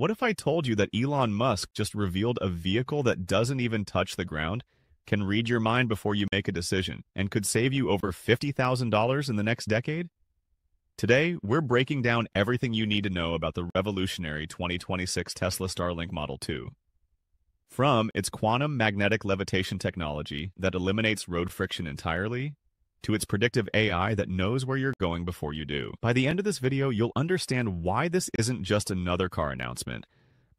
What if I told you that Elon Musk just revealed a vehicle that doesn't even touch the ground, can read your mind before you make a decision, and could save you over $50,000 in the next decade? Today, we're breaking down everything you need to know about the revolutionary 2026 Tesla Starlink Model 2. From its quantum magnetic levitation technology that eliminates road friction entirely, to its predictive AI that knows where you're going before you do. By the end of this video, you'll understand why this isn't just another car announcement,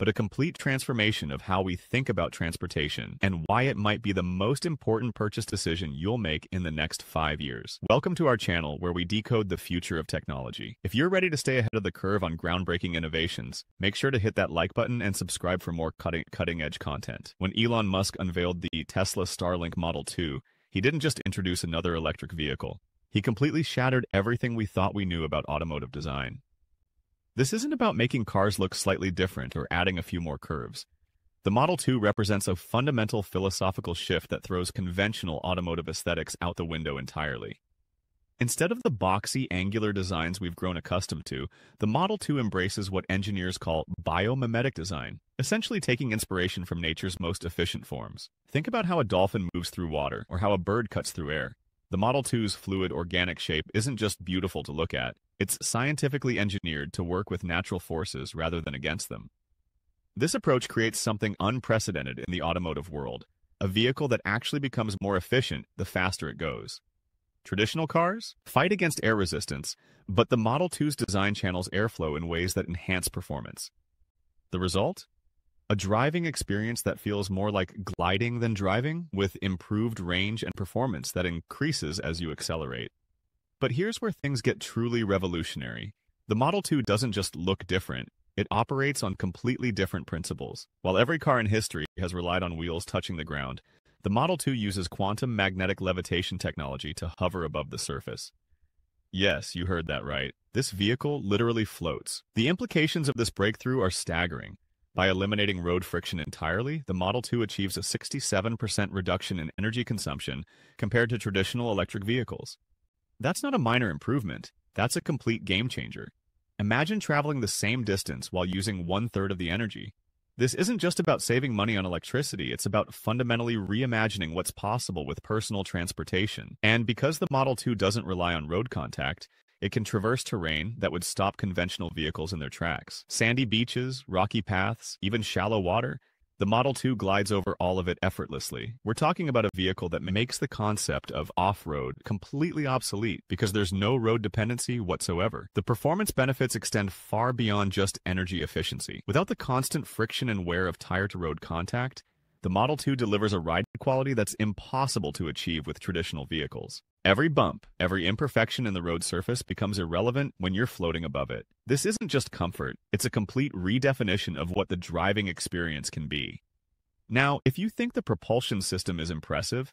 but a complete transformation of how we think about transportation and why it might be the most important purchase decision you'll make in the next five years. Welcome to our channel where we decode the future of technology. If you're ready to stay ahead of the curve on groundbreaking innovations, make sure to hit that like button and subscribe for more cutting, cutting edge content. When Elon Musk unveiled the Tesla Starlink Model 2, he didn't just introduce another electric vehicle. He completely shattered everything we thought we knew about automotive design. This isn't about making cars look slightly different or adding a few more curves. The Model 2 represents a fundamental philosophical shift that throws conventional automotive aesthetics out the window entirely. Instead of the boxy, angular designs we've grown accustomed to, the Model 2 embraces what engineers call biomimetic design, essentially taking inspiration from nature's most efficient forms. Think about how a dolphin moves through water, or how a bird cuts through air. The Model 2's fluid organic shape isn't just beautiful to look at, it's scientifically engineered to work with natural forces rather than against them. This approach creates something unprecedented in the automotive world, a vehicle that actually becomes more efficient the faster it goes. Traditional cars fight against air resistance, but the Model 2's design channels airflow in ways that enhance performance. The result? A driving experience that feels more like gliding than driving, with improved range and performance that increases as you accelerate. But here's where things get truly revolutionary. The Model 2 doesn't just look different, it operates on completely different principles. While every car in history has relied on wheels touching the ground, the Model 2 uses quantum magnetic levitation technology to hover above the surface. Yes, you heard that right. This vehicle literally floats. The implications of this breakthrough are staggering. By eliminating road friction entirely, the Model 2 achieves a 67% reduction in energy consumption compared to traditional electric vehicles. That's not a minor improvement. That's a complete game changer. Imagine traveling the same distance while using one-third of the energy. This isn't just about saving money on electricity, it's about fundamentally reimagining what's possible with personal transportation. And because the Model 2 doesn't rely on road contact, it can traverse terrain that would stop conventional vehicles in their tracks. Sandy beaches, rocky paths, even shallow water, the Model 2 glides over all of it effortlessly. We're talking about a vehicle that makes the concept of off-road completely obsolete because there's no road dependency whatsoever. The performance benefits extend far beyond just energy efficiency. Without the constant friction and wear of tire-to-road contact, the Model 2 delivers a ride quality that's impossible to achieve with traditional vehicles. Every bump, every imperfection in the road surface becomes irrelevant when you're floating above it. This isn't just comfort, it's a complete redefinition of what the driving experience can be. Now, if you think the propulsion system is impressive,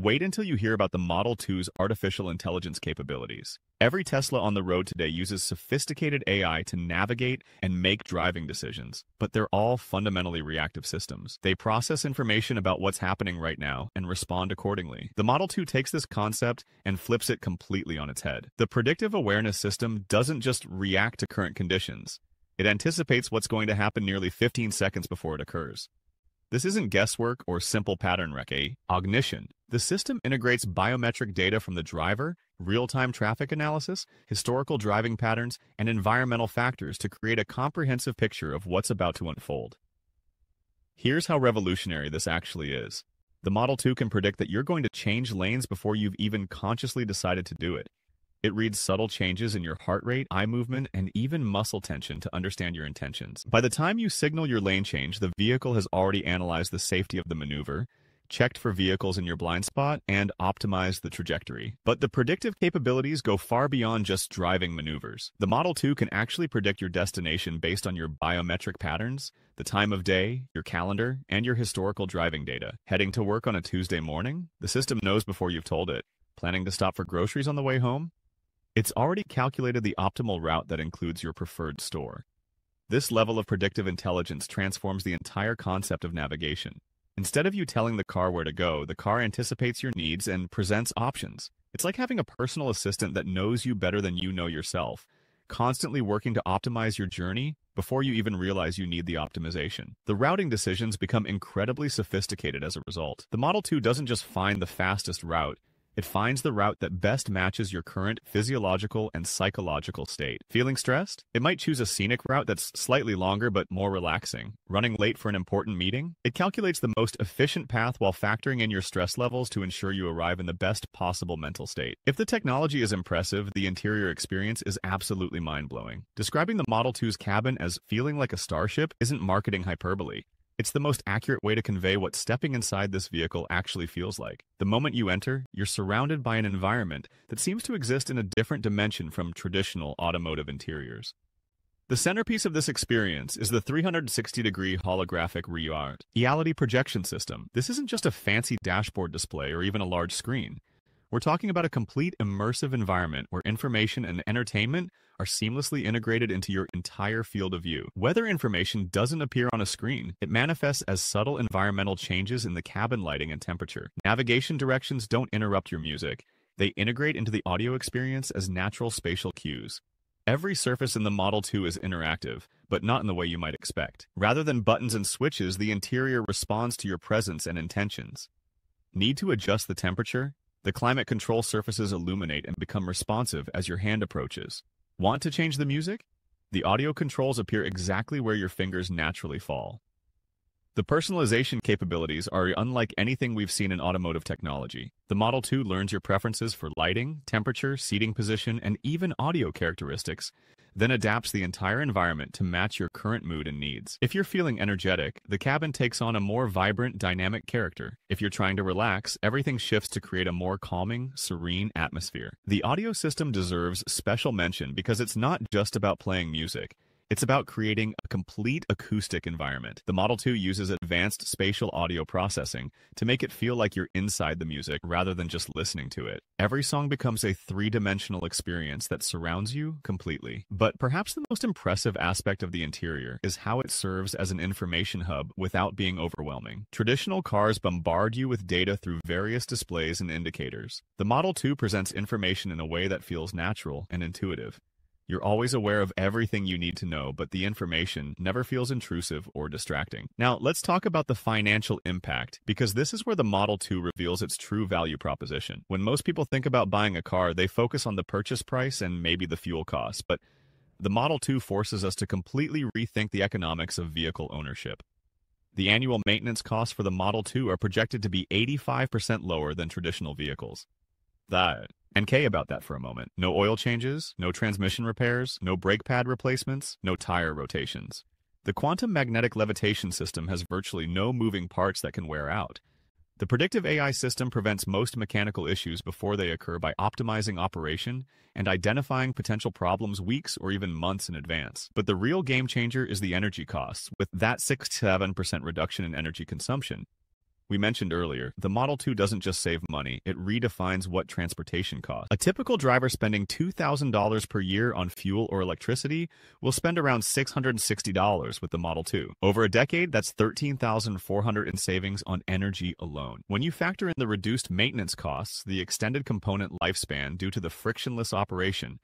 Wait until you hear about the Model 2's artificial intelligence capabilities. Every Tesla on the road today uses sophisticated AI to navigate and make driving decisions, but they're all fundamentally reactive systems. They process information about what's happening right now and respond accordingly. The Model 2 takes this concept and flips it completely on its head. The predictive awareness system doesn't just react to current conditions. It anticipates what's going to happen nearly 15 seconds before it occurs. This isn't guesswork or simple pattern recognition. Eh? Ognition. The system integrates biometric data from the driver, real-time traffic analysis, historical driving patterns, and environmental factors to create a comprehensive picture of what's about to unfold. Here's how revolutionary this actually is. The Model 2 can predict that you're going to change lanes before you've even consciously decided to do it. It reads subtle changes in your heart rate, eye movement, and even muscle tension to understand your intentions. By the time you signal your lane change, the vehicle has already analyzed the safety of the maneuver, checked for vehicles in your blind spot, and optimized the trajectory. But the predictive capabilities go far beyond just driving maneuvers. The Model 2 can actually predict your destination based on your biometric patterns, the time of day, your calendar, and your historical driving data. Heading to work on a Tuesday morning? The system knows before you've told it. Planning to stop for groceries on the way home? It's already calculated the optimal route that includes your preferred store. This level of predictive intelligence transforms the entire concept of navigation. Instead of you telling the car where to go, the car anticipates your needs and presents options. It's like having a personal assistant that knows you better than you know yourself, constantly working to optimize your journey before you even realize you need the optimization. The routing decisions become incredibly sophisticated as a result. The Model 2 doesn't just find the fastest route, it finds the route that best matches your current physiological and psychological state. Feeling stressed? It might choose a scenic route that's slightly longer but more relaxing. Running late for an important meeting? It calculates the most efficient path while factoring in your stress levels to ensure you arrive in the best possible mental state. If the technology is impressive, the interior experience is absolutely mind-blowing. Describing the Model 2's cabin as feeling like a starship isn't marketing hyperbole. It's the most accurate way to convey what stepping inside this vehicle actually feels like. The moment you enter, you're surrounded by an environment that seems to exist in a different dimension from traditional automotive interiors. The centerpiece of this experience is the 360-degree holographic reality projection system. This isn't just a fancy dashboard display or even a large screen. We're talking about a complete immersive environment where information and entertainment are seamlessly integrated into your entire field of view. Weather information doesn't appear on a screen. It manifests as subtle environmental changes in the cabin lighting and temperature. Navigation directions don't interrupt your music. They integrate into the audio experience as natural spatial cues. Every surface in the Model 2 is interactive, but not in the way you might expect. Rather than buttons and switches, the interior responds to your presence and intentions. Need to adjust the temperature? The climate control surfaces illuminate and become responsive as your hand approaches. Want to change the music? The audio controls appear exactly where your fingers naturally fall. The personalization capabilities are unlike anything we've seen in automotive technology. The Model 2 learns your preferences for lighting, temperature, seating position, and even audio characteristics, then adapts the entire environment to match your current mood and needs. If you're feeling energetic, the cabin takes on a more vibrant, dynamic character. If you're trying to relax, everything shifts to create a more calming, serene atmosphere. The audio system deserves special mention because it's not just about playing music. It's about creating a complete acoustic environment. The Model 2 uses advanced spatial audio processing to make it feel like you're inside the music rather than just listening to it. Every song becomes a three-dimensional experience that surrounds you completely. But perhaps the most impressive aspect of the interior is how it serves as an information hub without being overwhelming. Traditional cars bombard you with data through various displays and indicators. The Model 2 presents information in a way that feels natural and intuitive. You're always aware of everything you need to know, but the information never feels intrusive or distracting. Now, let's talk about the financial impact, because this is where the Model 2 reveals its true value proposition. When most people think about buying a car, they focus on the purchase price and maybe the fuel costs, but the Model 2 forces us to completely rethink the economics of vehicle ownership. The annual maintenance costs for the Model 2 are projected to be 85% lower than traditional vehicles. That NK about that for a moment. No oil changes, no transmission repairs, no brake pad replacements, no tire rotations. The quantum magnetic levitation system has virtually no moving parts that can wear out. The predictive AI system prevents most mechanical issues before they occur by optimizing operation and identifying potential problems weeks or even months in advance. But the real game changer is the energy costs, with that 6-7% reduction in energy consumption, we mentioned earlier, the Model 2 doesn't just save money, it redefines what transportation costs. A typical driver spending $2,000 per year on fuel or electricity will spend around $660 with the Model 2. Over a decade, that's 13,400 in savings on energy alone. When you factor in the reduced maintenance costs, the extended component lifespan due to the frictionless operation,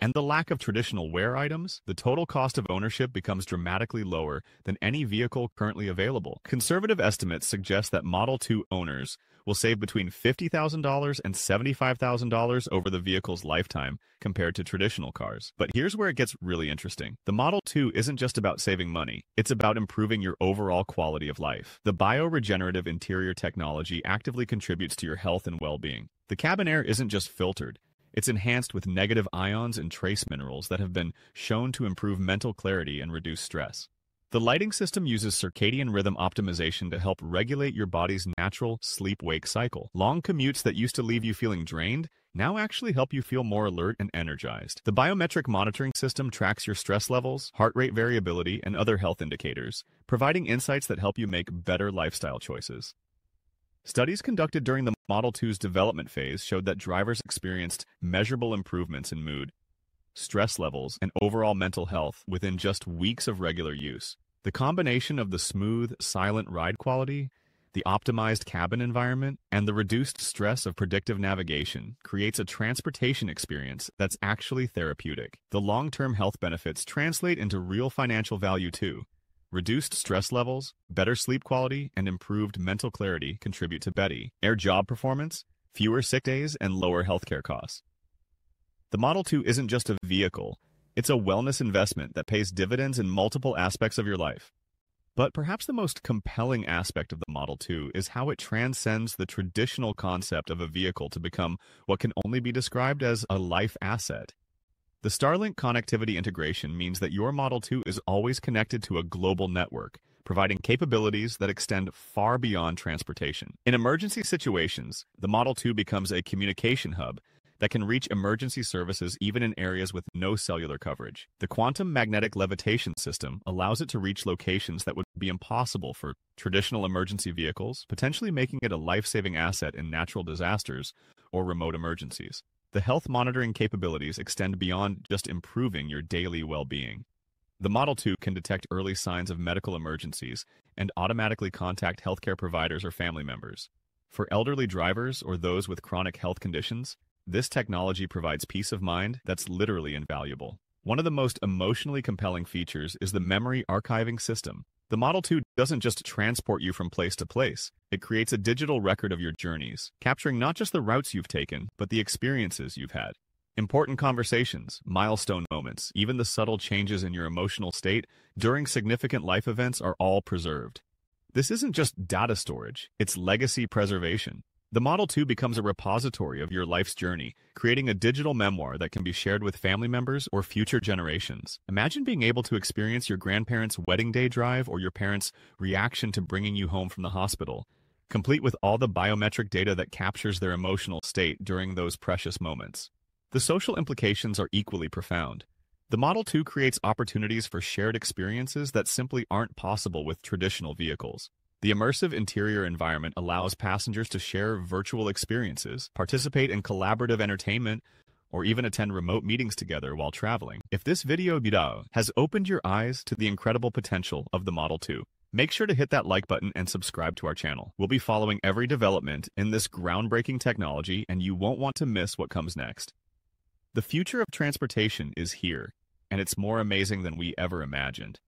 and the lack of traditional wear items, the total cost of ownership becomes dramatically lower than any vehicle currently available. Conservative estimates suggest that Model 2 owners will save between $50,000 and $75,000 over the vehicle's lifetime compared to traditional cars. But here's where it gets really interesting. The Model 2 isn't just about saving money, it's about improving your overall quality of life. The bioregenerative interior technology actively contributes to your health and well-being. The cabin air isn't just filtered, it's enhanced with negative ions and trace minerals that have been shown to improve mental clarity and reduce stress. The lighting system uses circadian rhythm optimization to help regulate your body's natural sleep-wake cycle. Long commutes that used to leave you feeling drained now actually help you feel more alert and energized. The biometric monitoring system tracks your stress levels, heart rate variability, and other health indicators, providing insights that help you make better lifestyle choices. Studies conducted during the Model 2's development phase showed that drivers experienced measurable improvements in mood, stress levels, and overall mental health within just weeks of regular use. The combination of the smooth, silent ride quality The optimized cabin environment and the reduced stress of predictive navigation creates a transportation experience that's actually therapeutic. The long-term health benefits translate into real financial value too. Reduced stress levels, better sleep quality, and improved mental clarity contribute to Betty. Air job performance, fewer sick days, and lower healthcare costs. The Model 2 isn't just a vehicle, it's a wellness investment that pays dividends in multiple aspects of your life. But perhaps the most compelling aspect of the Model 2 is how it transcends the traditional concept of a vehicle to become what can only be described as a life asset. The Starlink connectivity integration means that your Model 2 is always connected to a global network, providing capabilities that extend far beyond transportation. In emergency situations, the Model 2 becomes a communication hub that can reach emergency services even in areas with no cellular coverage. The quantum magnetic levitation system allows it to reach locations that would be impossible for traditional emergency vehicles, potentially making it a life-saving asset in natural disasters or remote emergencies. The health monitoring capabilities extend beyond just improving your daily well-being. The Model 2 can detect early signs of medical emergencies and automatically contact healthcare providers or family members. For elderly drivers or those with chronic health conditions, this technology provides peace of mind that's literally invaluable. One of the most emotionally compelling features is the memory archiving system. The Model 2 doesn't just transport you from place to place, it creates a digital record of your journeys, capturing not just the routes you've taken, but the experiences you've had. Important conversations, milestone moments, even the subtle changes in your emotional state during significant life events are all preserved. This isn't just data storage, it's legacy preservation. The Model 2 becomes a repository of your life's journey, creating a digital memoir that can be shared with family members or future generations. Imagine being able to experience your grandparents' wedding day drive or your parents' reaction to bringing you home from the hospital, complete with all the biometric data that captures their emotional state during those precious moments. The social implications are equally profound. The Model 2 creates opportunities for shared experiences that simply aren't possible with traditional vehicles. The immersive interior environment allows passengers to share virtual experiences, participate in collaborative entertainment, or even attend remote meetings together while traveling. If this video has opened your eyes to the incredible potential of the Model 2, make sure to hit that like button and subscribe to our channel. We'll be following every development in this groundbreaking technology and you won't want to miss what comes next. The future of transportation is here, and it's more amazing than we ever imagined.